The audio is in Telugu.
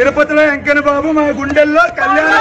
తిరుపతిలో వెంకన్న బాబు మా గుండెల్లో కళ్యాణ